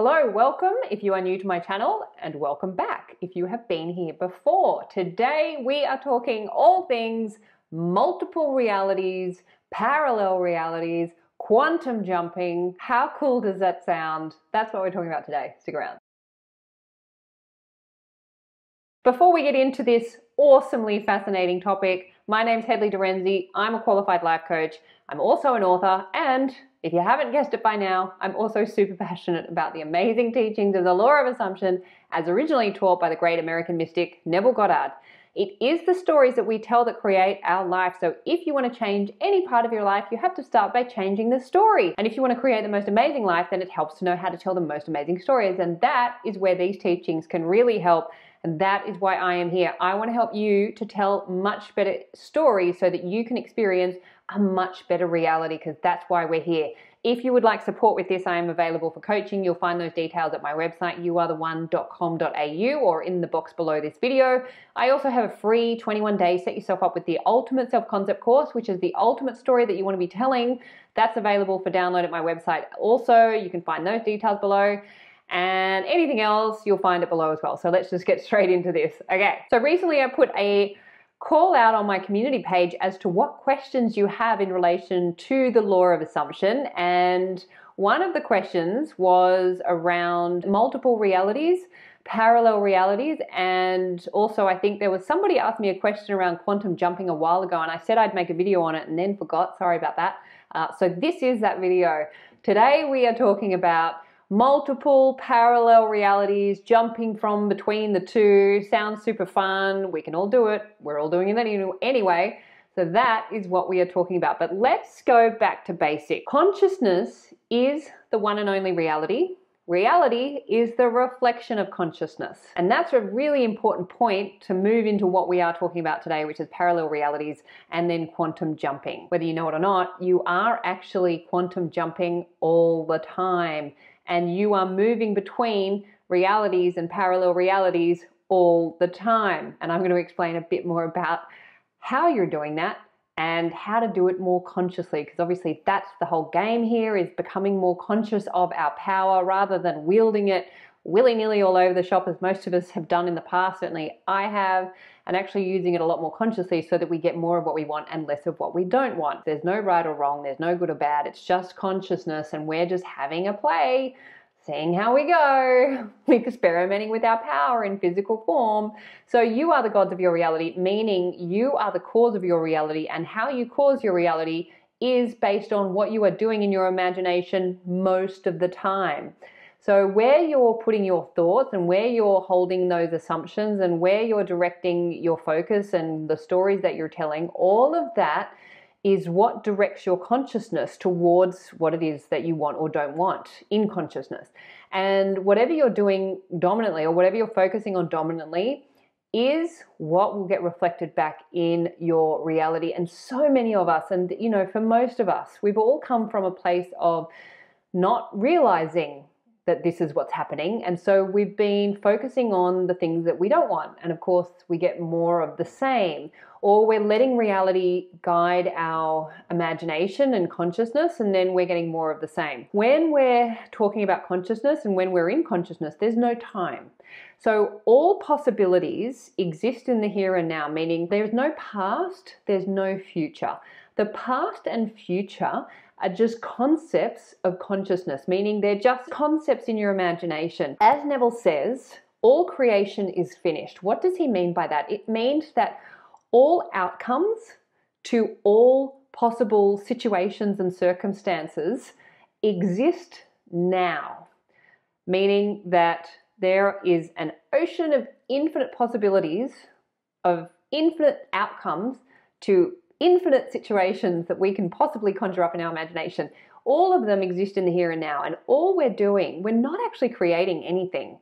Hello, welcome if you are new to my channel, and welcome back if you have been here before. Today we are talking all things multiple realities, parallel realities, quantum jumping. How cool does that sound? That's what we're talking about today. Stick around. Before we get into this awesomely fascinating topic, my name's Hedley Derenzie. I'm a qualified life coach. I'm also an author, and if you haven't guessed it by now, I'm also super passionate about the amazing teachings of the law of assumption as originally taught by the great American mystic Neville Goddard. It is the stories that we tell that create our life. So if you want to change any part of your life, you have to start by changing the story. And if you want to create the most amazing life, then it helps to know how to tell the most amazing stories. And that is where these teachings can really help and that is why I am here. I want to help you to tell much better stories so that you can experience a much better reality because that's why we're here. If you would like support with this, I am available for coaching. You'll find those details at my website, youaretheone.com.au or in the box below this video. I also have a free 21 day set yourself up with the ultimate self concept course, which is the ultimate story that you want to be telling. That's available for download at my website. Also, you can find those details below and anything else you'll find it below as well. So let's just get straight into this. Okay, so recently I put a call out on my community page as to what questions you have in relation to the law of assumption. And one of the questions was around multiple realities, parallel realities, and also I think there was somebody asked me a question around quantum jumping a while ago, and I said I'd make a video on it and then forgot. Sorry about that. Uh, so this is that video. Today we are talking about multiple parallel realities, jumping from between the two. Sounds super fun. We can all do it. We're all doing it anyway. So that is what we are talking about. But let's go back to basic. Consciousness is the one and only reality. Reality is the reflection of consciousness. And that's a really important point to move into what we are talking about today, which is parallel realities and then quantum jumping. Whether you know it or not, you are actually quantum jumping all the time and you are moving between realities and parallel realities all the time. And I'm going to explain a bit more about how you're doing that and how to do it more consciously because obviously that's the whole game here is becoming more conscious of our power rather than wielding it willy-nilly all over the shop as most of us have done in the past certainly I have and actually using it a lot more consciously so that we get more of what we want and less of what we don't want. There's no right or wrong, there's no good or bad, it's just consciousness and we're just having a play, seeing how we go, experimenting with our power in physical form. So you are the gods of your reality, meaning you are the cause of your reality and how you cause your reality is based on what you are doing in your imagination most of the time. So, where you're putting your thoughts and where you're holding those assumptions and where you're directing your focus and the stories that you're telling, all of that is what directs your consciousness towards what it is that you want or don't want in consciousness. And whatever you're doing dominantly or whatever you're focusing on dominantly is what will get reflected back in your reality. And so many of us, and you know, for most of us, we've all come from a place of not realizing that this is what's happening. And so we've been focusing on the things that we don't want. And of course, we get more of the same. Or we're letting reality guide our imagination and consciousness, and then we're getting more of the same. When we're talking about consciousness and when we're in consciousness, there's no time. So all possibilities exist in the here and now, meaning there's no past, there's no future. The past and future are just concepts of consciousness, meaning they're just concepts in your imagination. As Neville says, all creation is finished. What does he mean by that? It means that all outcomes to all possible situations and circumstances exist now, meaning that there is an ocean of infinite possibilities of infinite outcomes to infinite situations that we can possibly conjure up in our imagination. All of them exist in the here and now. And all we're doing, we're not actually creating anything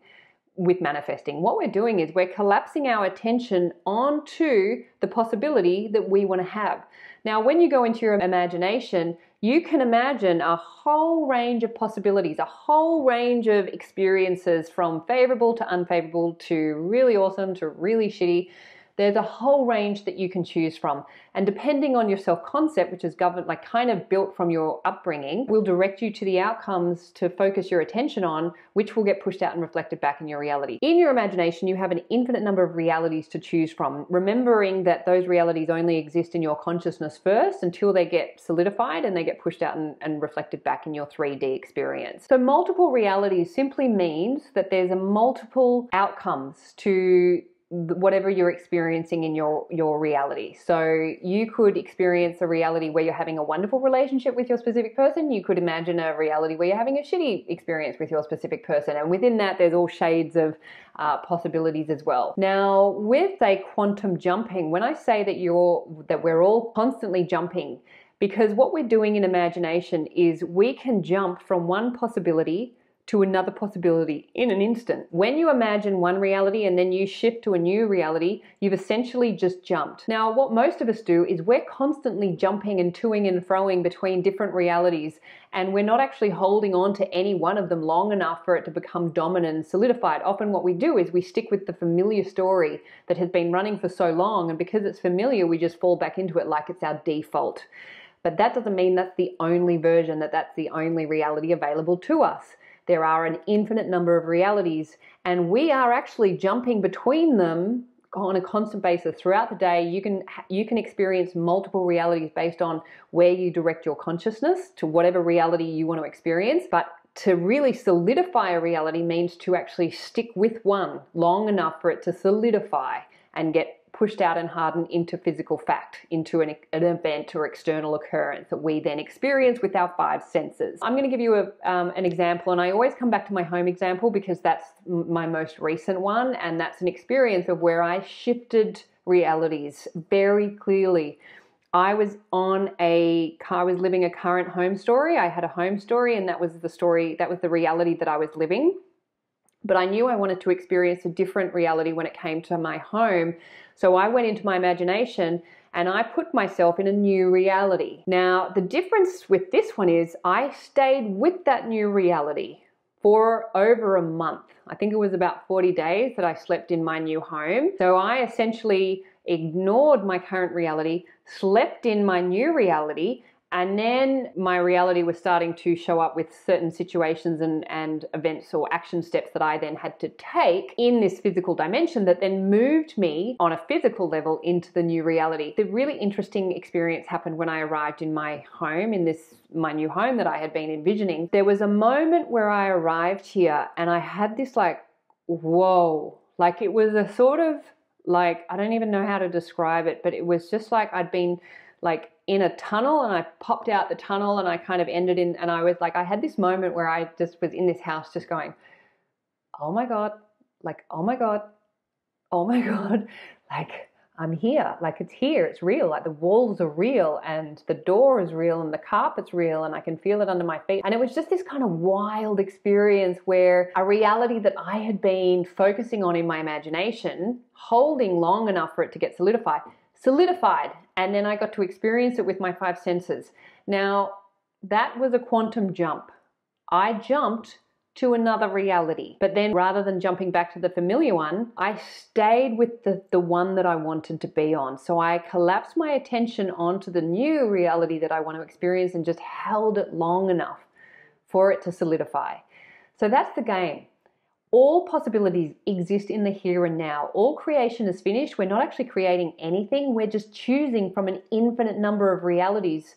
with manifesting. What we're doing is we're collapsing our attention onto the possibility that we want to have. Now, when you go into your imagination, you can imagine a whole range of possibilities, a whole range of experiences from favorable to unfavorable to really awesome to really shitty There's a whole range that you can choose from. And depending on your self concept, which is governed, like kind of built from your upbringing, will direct you to the outcomes to focus your attention on, which will get pushed out and reflected back in your reality. In your imagination, you have an infinite number of realities to choose from, remembering that those realities only exist in your consciousness first until they get solidified and they get pushed out and, and reflected back in your 3D experience. So, multiple realities simply means that there's a multiple outcomes to whatever you're experiencing in your your reality. So you could experience a reality where you're having a wonderful relationship with your specific person. You could imagine a reality where you're having a shitty experience with your specific person, and within that, there's all shades of uh, possibilities as well. Now, with a quantum jumping, when I say that you're that we're all constantly jumping, because what we're doing in imagination is we can jump from one possibility to another possibility in an instant. When you imagine one reality and then you shift to a new reality, you've essentially just jumped. Now, what most of us do is we're constantly jumping and toing and froing between different realities, and we're not actually holding on to any one of them long enough for it to become dominant and solidified. Often, what we do is we stick with the familiar story that has been running for so long, and because it's familiar, we just fall back into it like it's our default. But that doesn't mean that's the only version, that that's the only reality available to us. There are an infinite number of realities, and we are actually jumping between them on a constant basis throughout the day. You can you can experience multiple realities based on where you direct your consciousness to whatever reality you want to experience but to really solidify a reality means to actually stick with one long enough for it to solidify and get pushed out and hardened into physical fact, into an, an, event or external occurrence that we then experience with our five senses. I'm going to give you a, um, an example, and I always come back to my home example because that's my most recent one, and that's an experience of where I shifted realities very clearly. I was on a car, I was living a current home story. I had a home story, and that was the story, that was the reality that I was living but I knew I wanted to experience a different reality when it came to my home. So I went into my imagination and I put myself in a new reality. Now, the difference with this one is I stayed with that new reality for over a month. I think it was about 40 days that I slept in my new home. So I essentially ignored my current reality, slept in my new reality, and then my reality was starting to show up with certain situations and, and events or action steps that I then had to take in this physical dimension that then moved me on a physical level into the new reality. The really interesting experience happened when I arrived in my home, in this my new home that I had been envisioning. There was a moment where I arrived here and I had this like, whoa, like it was a sort of like, I don't even know how to describe it, but it was just like I'd been like in a tunnel and I popped out the tunnel and I kind of ended in and I was like I had this moment where I just was in this house just going oh my god like oh my god oh my god like I'm here like it's here it's real like the walls are real and the door is real and the carpet's real and I can feel it under my feet and it was just this kind of wild experience where a reality that I had been focusing on in my imagination holding long enough for it to get solidified solidified. And then I got to experience it with my five senses. Now, that was a quantum jump. I jumped to another reality. But then rather than jumping back to the familiar one, I stayed with the, the one that I wanted to be on. So I collapsed my attention onto the new reality that I want to experience and just held it long enough for it to solidify. So that's the game all possibilities exist in the here and now. All creation is finished. We're not actually creating anything. We're just choosing from an infinite number of realities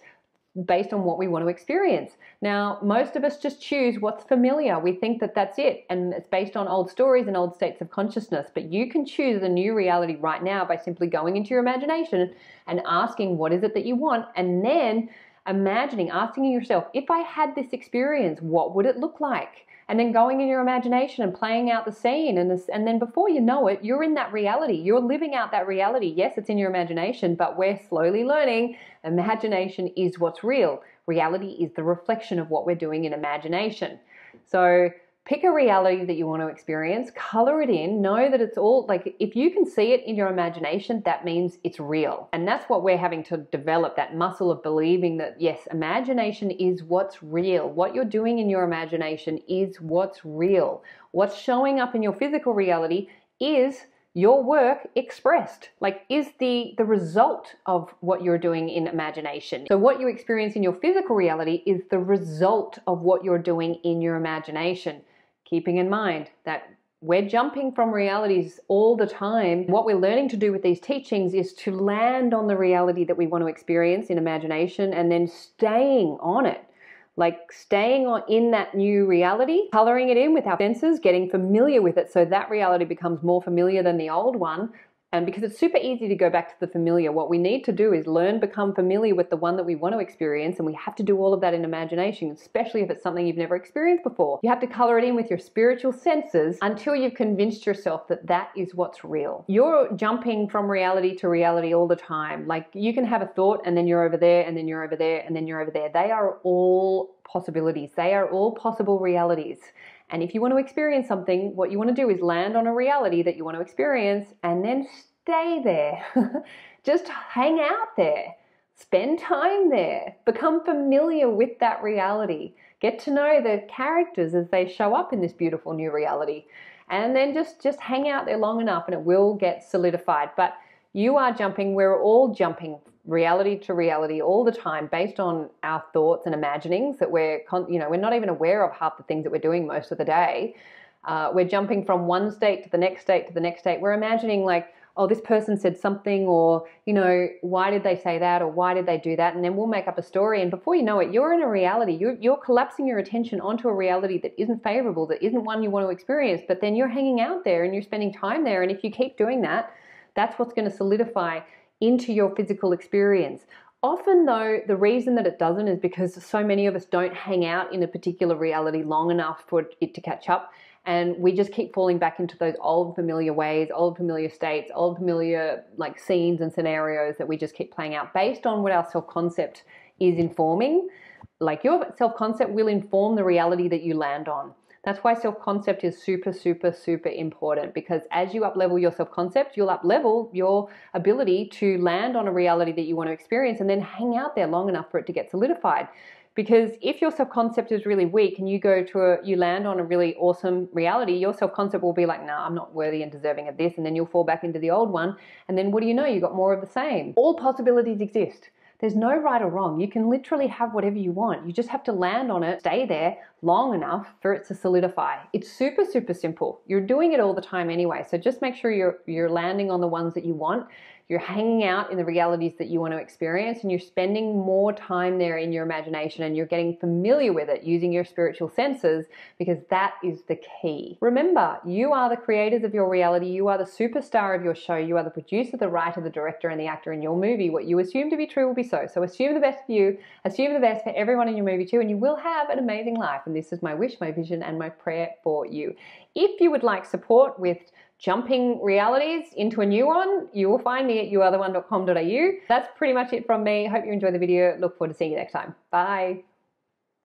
based on what we want to experience. Now, most of us just choose what's familiar. We think that that's it, and it's based on old stories and old states of consciousness. But you can choose a new reality right now by simply going into your imagination and asking, What is it that you want? And then imagining, asking yourself, If I had this experience, what would it look like? And then going in your imagination and playing out the scene and this and then before you know it you're in that reality. You're living out that reality. Yes it's in your imagination but we're slowly learning imagination is what's real. Reality is the reflection of what we're doing in imagination. So pick a reality that you want to experience, color it in, know that it's all like if you can see it in your imagination, that means it's real. And that's what we're having to develop that muscle of believing that yes, imagination is what's real. What you're doing in your imagination is what's real. What's showing up in your physical reality is your work expressed? Like, is the, the result of what you're doing in imagination? So, what you experience in your physical reality is the result of what you're doing in your imagination. Keeping in mind that we're jumping from realities all the time. What we're learning to do with these teachings is to land on the reality that we want to experience in imagination and then staying on it like staying on in that new reality, coloring it in with our senses, getting familiar with it so that reality becomes more familiar than the old one, and because it's super easy to go back to the familiar, what we need to do is learn, become familiar with the one that we want to experience. And we have to do all of that in imagination, especially if it's something you've never experienced before. You have to color it in with your spiritual senses until you've convinced yourself that that is what's real. You're jumping from reality to reality all the time. Like you can have a thought and then you're over there and then you're over there and then you're over there. They are all possibilities, they are all possible realities. And if you want to experience something, what you want to do is land on a reality that you want to experience and then stay there. Just hang out there. Spend time there. Become familiar with that reality. Get to know the characters as they show up in this beautiful new reality. And then just, just hang out there long enough and it will get solidified. But you are jumping, we're all jumping reality to reality all the time based on our thoughts and imaginings that we're, you know, we're not even aware of half the things that we're doing most of the day. Uh, we're jumping from one state to the next state to the next state. We're imagining like, oh, this person said something, or, you know, why did they say that, or why did they do that? And then we'll make up a story. And before you know it, you're in a reality. You're, you're collapsing your attention onto a reality that isn't favorable, that isn't one you want to experience. But then you're hanging out there and you're spending time there. And if you keep doing that, that's what's going to solidify into your physical experience. Often, though, the reason that it doesn't is because so many of us don't hang out in a particular reality long enough for it to catch up. And we just keep falling back into those old familiar ways, old familiar states, old familiar like scenes and scenarios that we just keep playing out based on what our self concept is informing. Like your self concept will inform the reality that you land on. That's why self concept is super, super, super important because as you up level your self concept, you'll up level your ability to land on a reality that you want to experience and then hang out there long enough for it to get solidified. Because if your self concept is really weak and you go to a, you land on a really awesome reality, your self concept will be like, nah, I'm not worthy and deserving of this. And then you'll fall back into the old one. And then what do you know? You got more of the same. All possibilities exist. There's no right or wrong. You can literally have whatever you want. You just have to land on it, stay there long enough for it to solidify. It's super, super simple. You're doing it all the time anyway. So just make sure you're you're landing on the ones that you want you're hanging out in the realities that you want to experience and you're spending more time there in your imagination and you're getting familiar with it using your spiritual senses because that is the key. Remember, you are the creators of your reality, you are the superstar of your show, you are the producer, the writer, the director, and the actor in your movie. What you assume to be true will be so. So assume the best for you, assume the best for everyone in your movie too, and you will have an amazing life. And this is my wish, my vision, and my prayer for you. If you would like support with jumping realities into a new one, you will find me at youaretheone.com.au. That's pretty much it from me. Hope you enjoyed the video. Look forward to seeing you next time. Bye.